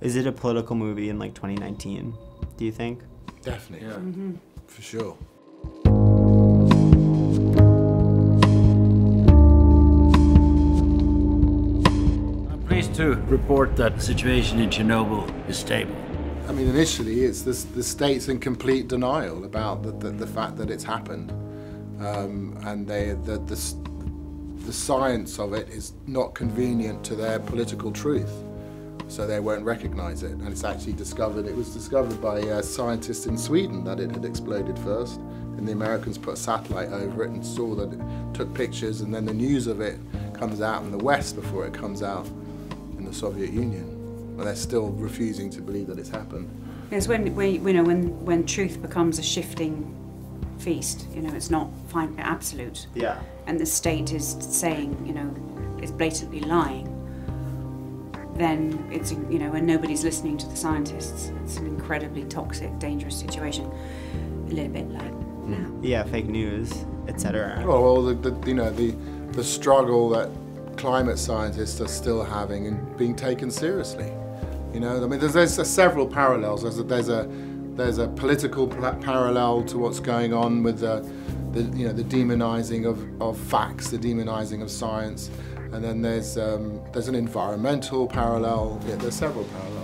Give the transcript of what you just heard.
Is it a political movie in like 2019? Do you think? Definitely, Yeah. Mm-hmm. for sure. I'm pleased to report that the situation in Chernobyl is stable. I mean, initially, it's the, the state's in complete denial about the, the, the fact that it's happened. Um, and they, the, the, the science of it is not convenient to their political truth. So they won't recognize it. And it's actually discovered, it was discovered by uh, scientists in Sweden that it had exploded first. And the Americans put a satellite over it and saw that it took pictures, and then the news of it comes out in the West before it comes out in the Soviet Union. And they're still refusing to believe that it's happened. It's when, when you know when when truth becomes a shifting feast. You know, it's not fine, absolute, Yeah. and the state is saying, you know, is blatantly lying. Then it's you know when nobody's listening to the scientists. It's an incredibly toxic, dangerous situation. A little bit like mm. now. Yeah, fake news, etc. Well, well the, the, you know, the, the struggle that climate scientists are still having and being taken seriously. You know, I mean, there's, there's several parallels. There's a, there's a, there's a political pla- parallel to what's going on with the, the you know, the demonizing of, of facts, the demonizing of science. And then there's, um, there's an environmental parallel. Yeah, there's several parallels.